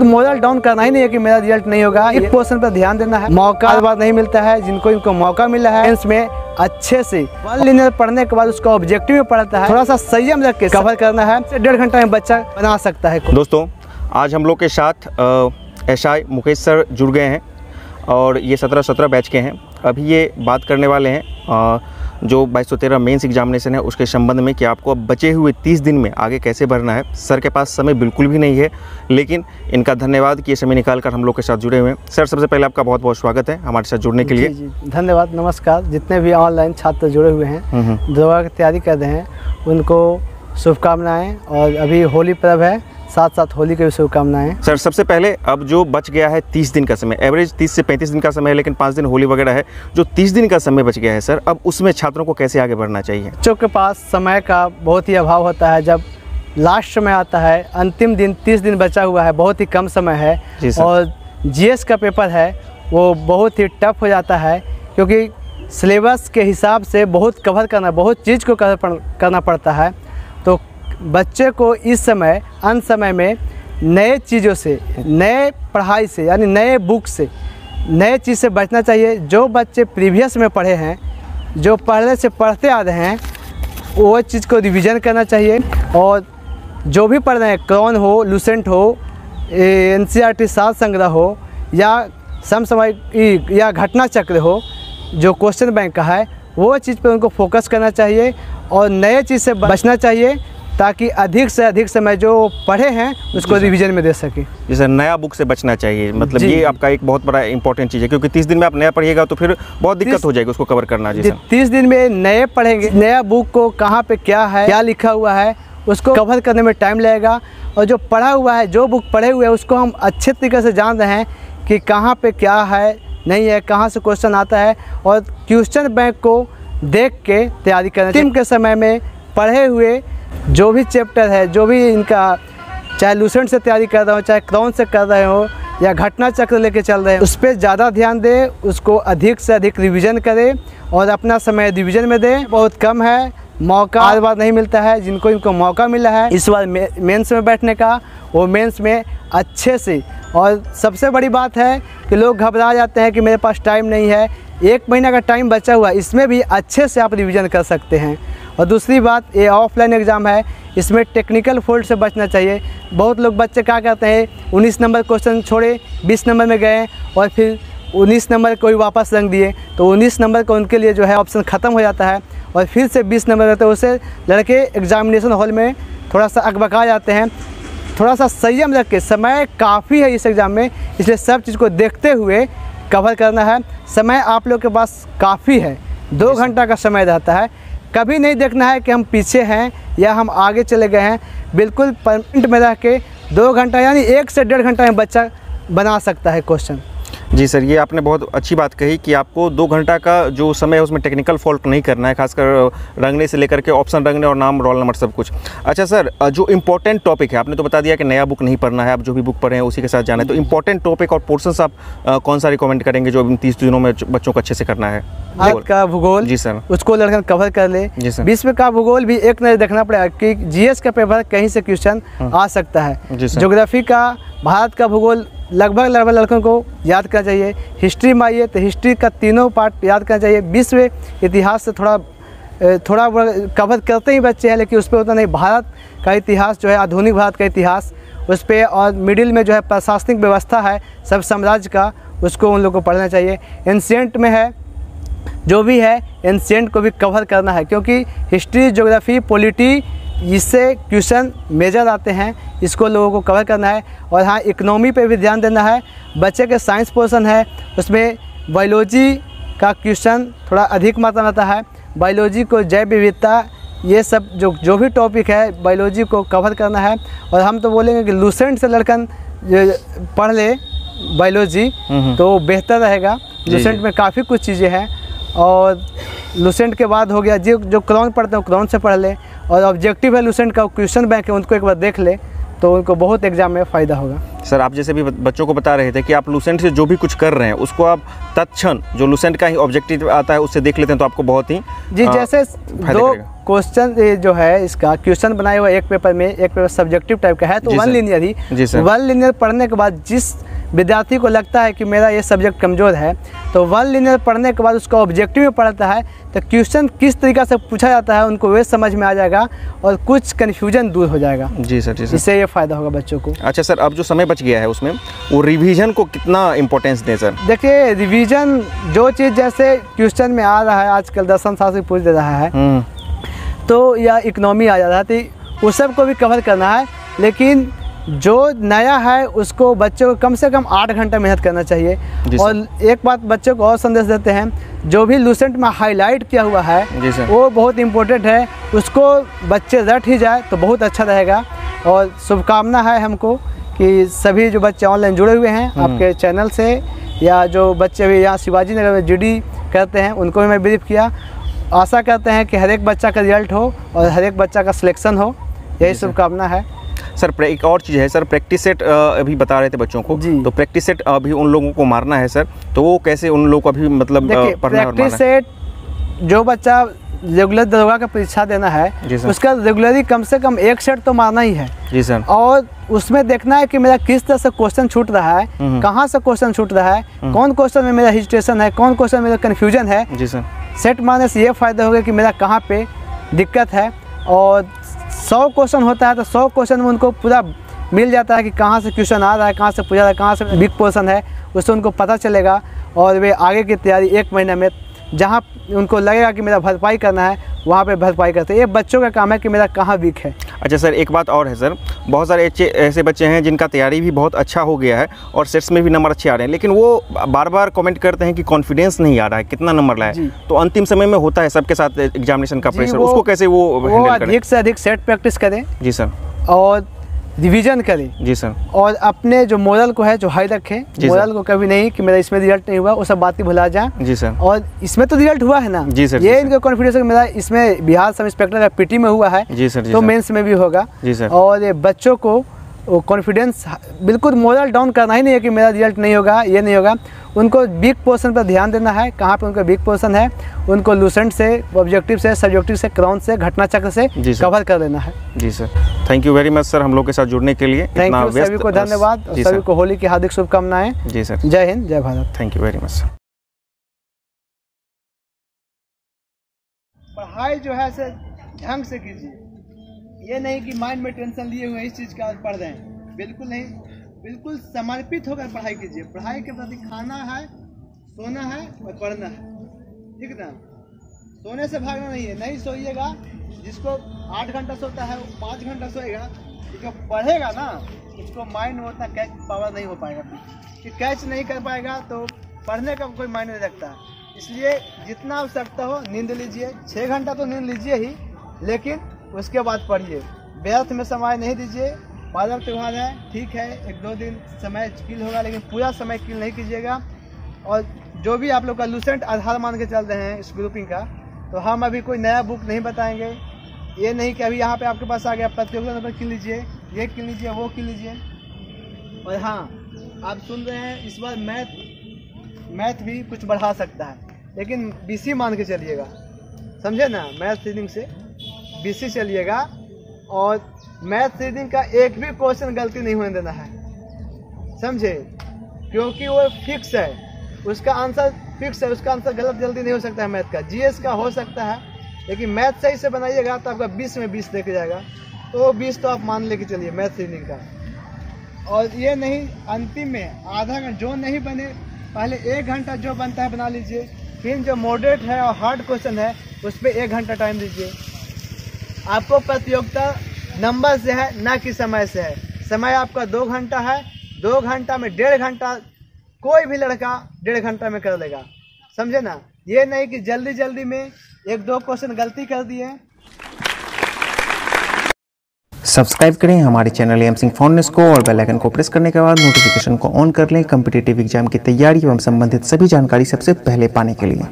खुद moral down करना ही नहीं है कि मेरा रिज़ल्ट नहीं होगा। एक पोर्शन पर ध्यान देना है। मौका बार नहीं मिलता है। जिनको इनको मौका मिला है इसमें अच्छे से वन लिनियर पढ़ने के बाद उसका ऑब्जेक्टिव में पढ़ता है। थोड़ा सा संयम रख के कवर करना है। डेढ़ घंटा में बच्चा बना सकता है दोस्तों आज हम लोग के साथ एस आई मुकेश सर जुड़ गए हैं और ये सत्रह सत्रह बैच के हैं। अभी ये बात करने वाले हैं जो बाईस सौ तेरह मेन्स एग्जामिनेशन है उसके संबंध में कि आपको अब बचे हुए तीस दिन में आगे कैसे भरना है सर के पास समय बिल्कुल भी नहीं है लेकिन इनका धन्यवाद कि ये समय निकाल कर हम लोग के साथ जुड़े हुए हैं। सर सबसे पहले आपका बहुत बहुत स्वागत है हमारे साथ जुड़ने के लिए। जी जी धन्यवाद नमस्कार। जितने भी ऑनलाइन छात्र जुड़े हुए हैं हम्म, हम्म। दवा की तैयारी कर रहे हैं उनको शुभकामनाएँ और अभी होली पर्व है साथ साथ होली की भी शुभकामनाएँ। सर सबसे पहले अब जो बच गया है तीस दिन का समय एवरेज तीस से पैंतीस दिन का समय है लेकिन पाँच दिन होली वगैरह है जो तीस दिन का समय बच गया है सर अब उसमें छात्रों को कैसे आगे बढ़ना चाहिए? बच्चों के पास समय का बहुत ही अभाव होता है जब लास्ट समय आता है अंतिम दिन तीस दिन बचा हुआ है बहुत ही कम समय है। और जीएस का पेपर है वो बहुत ही टफ हो जाता है क्योंकि सिलेबस के हिसाब से बहुत कवर करना बहुत चीज़ को कवर करना पड़ता है। बच्चे को इस समय, अंत समय में नए चीज़ों से, नए पढ़ाई से, यानी नए बुक से, नए चीज़ से बचना चाहिए। जो बच्चे प्रीवियस में पढ़े हैं, जो पहले से पढ़ते आ रहे हैं, वो चीज़ को रिवीजन करना चाहिए। और जो भी पढ़ रहे हैं क्रॉन हो लूसेंट हो एन सी आर टी सात संग्रह हो, या समसामयिक या घटना चक्र हो, जो क्वेश्चन बैंक का है, वो चीज़ पे उनको फोकस करना चाहिए। और नए चीज़ से बचना चाहिए। ताकि अधिक से अधिक समय जो पढ़े हैं उसको रिवीजन में दे सके। जैसे नया बुक से बचना चाहिए। मतलब ये आपका एक बहुत बड़ा इंपॉर्टेंट चीज़ है क्योंकि तीस दिन में आप नया पढ़िएगा तो फिर बहुत दिक्कत हो जाएगी उसको कवर करना जी तीस दिन में नए पढ़ेंगे नया बुक को कहाँ पे क्या है क्या लिखा हुआ है उसको कवर करने में टाइम लगेगा। और जो पढ़ा हुआ है जो बुक पढ़े हुए हैं उसको हम अच्छे तरीके से जान रहे हैं कि कहाँ पे क्या है नहीं है कहाँ से क्वेश्चन आता है। और क्वेश्चन बैंक को देख के तैयारी करना टीम के समय में पढ़े हुए जो भी चैप्टर है, जो भी इनका, चाहे लूसेंट से तैयारी कर रहे हो, चाहे क्राउन से कर रहे हो, या घटना चक्र लेके चल रहे हैं, उस पर ज़्यादा ध्यान दें, उसको अधिक से अधिक रिवीजन करें और अपना समय रिवीजन में दें। बहुत कम है, मौका हर बार नहीं मिलता है, जिनको इनको मौका मिला है, इस बार मेंस में बैठने का, वो मेंस में अच्छे से। और सबसे बड़ी बात है कि लोग घबरा जाते हैं कि मेरे पास टाइम नहीं है, एक महीना का टाइम बचा हुआ इसमें भी अच्छे से आप रिवीजन कर सकते हैं। और दूसरी बात ये ऑफलाइन एग्ज़ाम है इसमें टेक्निकल फॉल्ट से बचना चाहिए। बहुत लोग बच्चे क्या करते हैं उन्नीस नंबर क्वेश्चन छोड़े बीस नंबर में गए और फिर उन्नीस नंबर कोई वापस रंग दिए। तो उन्नीस नंबर का उनके लिए जो है ऑप्शन ख़त्म हो जाता है और फिर से बीस नंबर रहते हैं उससे लड़के एग्जामिनेशन हॉल में थोड़ा सा अकबका जाते हैं। थोड़ा सा संयम रख के समय काफ़ी है इस एग्ज़ाम में इसलिए सब चीज़ को देखते हुए कवर करना है। समय आप लोग के पास काफ़ी है। दो घंटा का समय रहता है। कभी नहीं देखना है कि हम पीछे हैं या हम आगे चले गए हैं। बिल्कुल परमिट में रह के दो घंटा यानी एक से डेढ़ घंटा में बच्चा बना सकता है क्वेश्चन जी सर ये आपने बहुत अच्छी बात कही कि आपको दो घंटा का जो समय है उसमें टेक्निकल फॉल्ट नहीं करना है खासकर रंगने से लेकर के ऑप्शन रंगने और नाम रोल नंबर सब कुछ। अच्छा सर जो इम्पोर्टेंट टॉपिक है आपने तो बता दिया कि नया बुक नहीं पढ़ना है आप जो भी बुक पढ़े हैं उसी के साथ जाना है। तो इम्पोर्टेंट टॉपिक और पोर्सन आप कौन सा रिकमेंड करेंगे जो तीस दिनों में बच्चों को अच्छे से करना है? भारत का भूगोल जी सर। उसको लड़कन कवर कर ले। जी सर। विश्व का भूगोल भी एक नज़र देखना पड़ेगा कि जीएस का पेपर कहीं से क्वेश्चन आ सकता है। जी सर। ज्योग्राफी का भारत का भूगोल लगभग लगभग लड़कों को याद करना चाहिए। हिस्ट्री में आइए तो हिस्ट्री का तीनों पार्ट याद करना चाहिए। विश्व इतिहास से थोड़ा थोड़ा कवर करते ही बच्चे हैं, लेकिन उस पर उतना नहीं, भारत का इतिहास जो है, आधुनिक भारत का इतिहास उस पर और मिडिल में जो है, प्रशासनिक व्यवस्था है, सब साम्राज्य का, उसको उन लोग को पढ़ना चाहिए। एंशियंट में है, जो भी है एंशियंट को भी कवर करना है, क्योंकि हिस्ट्री ज्योग्राफी पॉलिटी इससे क्वेश्चन मेजर आते हैं इसको लोगों को कवर करना है और हाँ इकोनॉमी पे भी ध्यान देना है। बच्चे के साइंस पोर्शन है उसमें बायोलॉजी का क्वेश्चन थोड़ा अधिक मात्रा में आता है। बायोलॉजी को जैव विविधता ये सब जो जो भी टॉपिक है बायोलॉजी को कवर करना है। और हम तो बोलेंगे कि लूसेंट से लड़कन पढ़ ले बायोलॉजी हम्म। तो बेहतर रहेगा। लूसेंट में काफ़ी कुछ चीज़ें हैं और लूसेंट के बाद हो गया जो जो क्राउन पढ़ते हैं क्राउन से पढ़ ले। और ऑब्जेक्टिव है का क्वेश्चन बैंक है उनको एक बार देख ले तो उनको बहुत एग्ज़ाम में फ़ायदा होगा। सर आप जैसे भी बच्चों को बता रहे थे कि आप लूसेंट से जो भी कुछ कर रहे हैं उसको आप तत्क्षण जो लूसेंट का ही ऑब्जेक्टिव आता है उससे देख लेते हैं तो आपको बहुत ही जी अ, जैसे दो क्वेश्चन जो है इसका क्वेश्चन बनाया हुआ एक पेपर में एक पेपर सब्जेक्टिव टाइप का है तो वन। लीनियर ही। वन लीनियर पढ़ने के बाद जिस विद्यार्थी को लगता है कि मेरा ये सब्जेक्ट कमज़ोर है तो वन लीनियर पढ़ने के बाद उसका ऑब्जेक्टिव में पढ़ता है तो क्वेश्चन किस तरीक़ा से पूछा जाता है उनको वे समझ में आ जाएगा और कुछ कन्फ्यूज़न दूर हो जाएगा। जी सर जी सर। इससे ये फ़ायदा होगा बच्चों को। अच्छा सर अब जो समय बच गया है उसमें वो रिविज़न को कितना इम्पोर्टेंस दें सर? देखिए रिविज़न जो चीज़ जैसे क्वेश्चन में आ रहा है आजकल दसम शास्त्र पूछ दे रहा है हम्म, तो या इकनॉमी आ जाता है तो उस सबको भी कवर करना है लेकिन जो नया है उसको बच्चों को कम से कम आठ घंटा मेहनत करना चाहिए। और एक बात बच्चों को और संदेश देते हैं जो भी लूसेंट में हाईलाइट किया हुआ है वो बहुत इम्पोर्टेंट है। उसको बच्चे रट ही जाए तो बहुत अच्छा रहेगा। और शुभकामना है हमको कि सभी जो बच्चे ऑनलाइन जुड़े हुए हैं हम्म। आपके चैनल से या जो बच्चे भी यहाँ शिवाजी नगर में जी करते हैं उनको भी मैं ब्रीफ किया। आशा करते हैं कि हर एक बच्चा का रिज़ल्ट हो और हर एक बच्चा का सिलेक्शन हो। यही शुभकामना है। सर एक और चीज़ है सर प्रैक्टिस सेट अभी बता रहे थे बच्चों को। तो प्रैक्टिस सेट अभी उन लोगों को मारना है सर। तो वो कैसे उन लोगों को अभी मतलब प्रैक्टिस सेट जो बच्चा रेगुलर दरोगा का परीक्षा देना है। उसका रेगुलरी कम से कम एक सेट तो मारना ही है। जी सर। और उसमें देखना है कि मेरा किस तरह से क्वेश्चन छूट रहा है हम्म। कहाँ से क्वेश्चन छूट रहा है कौन क्वेश्चन में मेरा हिजिटेशन है कौन क्वेश्चन में मेरा कन्फ्यूज़न है। जी सर। सेट मारने से ये फ़ायदा होगा कि मेरा कहाँ पे दिक्कत है और सौ क्वेश्चन होता है तो सौ क्वेश्चन में उनको पूरा मिल जाता है कि कहाँ से क्वेश्चन आ रहा है, कहाँ से पूछा रहा है, कहाँ से बिग पोर्सन है, उससे उनको पता चलेगा और वे आगे की तैयारी एक महीने में जहाँ उनको लगेगा कि मेरा भरपाई करना है वहाँ पे भरपाई करते हैं। ये बच्चों का काम है कि मेरा कहाँ वीक है। अच्छा सर एक बात और है सर। बहुत सारे ऐसे ऐसे बच्चे हैं जिनका तैयारी भी बहुत अच्छा हो गया है और सेट्स में भी नंबर अच्छे आ रहे हैं लेकिन वो बार बार कमेंट करते हैं कि कॉन्फिडेंस नहीं आ रहा है कितना नंबर लाए। तो अंतिम समय में होता है सबके साथ एग्जामिनेशन का प्रेशर उसको कैसे वो वो अधिक से अधिक सेट प्रैक्टिस करें। जी सर। और रिवीजन करें जी सर। और अपने जो मॉडल को है जो हाई रखें मॉडल मोरल को कभी नहीं कि मेरा इसमें रिज़ल्ट नहीं हुआ वो सब बातें भुला जाए जी सर। और इसमें तो रिज़ल्ट हुआ है ना? जी सर, ये इनका कॉन्फिडेंस है मेरा इसमें बिहार सब इंस्पेक्टर का पीटी में हुआ है जी सर तो मेंस में भी होगा। जी सर। और बच्चों को कॉन्फिडेंस बिल्कुल मोरल डाउन करना ही नहीं है कि मेरा रिज़ल्ट नहीं होगा ये नहीं होगा। उनको बिग पोर्सन पर ध्यान देना है कहाँ पे उनका वीक पोर्शन है उनको लूसेंट से ऑब्जेक्टिव से सब्जेक्टिव से क्राउन से घटना चक्र से कवर कर देना है। जी sir. Thank you very much sir हम लोग के साथ जुड़ने के लिए। थैंक यू सभी को धन्यवाद और सभी को होली की हार्दिक शुभकामनाएँ। जी सर। जय हिंद जय Bharat. Thank you very much sir पढ़ाई जो है ढंग से कीजिए। ये नहीं कि माइंड में टेंशन लिए हुए इस चीज़ का पढ़ रहे हैं। बिल्कुल नहीं। बिल्कुल समर्पित होकर पढ़ाई कीजिए। पढ़ाई के प्रति खाना है, सोना है और पढ़ना है। ठीक ना? सोने से भागना नहीं है। नहीं सोइएगा, जिसको आठ घंटा सोता है, वो पाँच घंटा सोएगा। जो पढ़ेगा ना, उसको माइंड उतना कैच पावर नहीं हो पाएगा। कि कैच नहीं कर पाएगा तो पढ़ने का कोई मायने नहीं रखता। इसलिए जितना आवश्यकता हो, नींद लीजिए। छः घंटा तो नींद लीजिए ही, लेकिन उसके बाद पढ़िए। व्यर्थ में समय नहीं दीजिए। पर्व त्यौहार है, ठीक है, एक दो दिन समय किल होगा, लेकिन पूरा समय किल नहीं कीजिएगा। और जो भी आप लोग का लूसेंट आधार मान के चल रहे हैं इस ग्रुपिंग का तो हम अभी कोई नया बुक नहीं बताएँगे। ये नहीं कि अभी यहाँ पे आपके पास आ गया, प्रतियोगिता नंबर किन लीजिए, ये किन लीजिए, वो किन लीजिए। और हाँ आप सुन रहे हैं, इस बार मैथ मैथ भी कुछ बढ़ा सकता है। लेकिन बीसी मान के चलिएगा। समझे ना मैथ रीडिंग से? बीसी चलिएगा और मैथ रीडिंग का एक भी क्वेश्चन गलती नहीं होने देना है। समझे? क्योंकि वो फिक्स है। उसका आंसर फिक्स है, उसका आंसर गलत जल्दी नहीं हो सकता है मैथ का। जीएस का हो सकता है, लेकिन मैथ सही से बनाइएगा तो आपका बीस में बीस लेके जाएगा। तो बीस तो आप मान लेके चलिए मैथ रीडिंग का। और ये नहीं, अंतिम में आधा घंटा जो नहीं बने, पहले एक घंटा जो बनता है बना लीजिए। फिर जो मॉडरेट है और हार्ड क्वेश्चन है उस पर एक घंटा टाइम दीजिए। आपको प्रतियोगिता नंबर से है, ना कि समय से है। समय आपका दो घंटा है, दो घंटा में डेढ़ घंटा, कोई भी लड़का डेढ़ घंटा में कर लेगा। समझे ना? ये नहीं कि जल्दी जल्दी में एक दो क्वेश्चन गलती कर दिए। सब्सक्राइब करें हमारे चैनल एम सिंह फाउंडेस को और बेल आइकन को प्रेस करने के बाद नोटिफिकेशन को ऑन कर लें। कम्पिटेटिव एग्ज़ाम की तैयारी एवं संबंधित सभी जानकारी सबसे पहले पाने के लिए।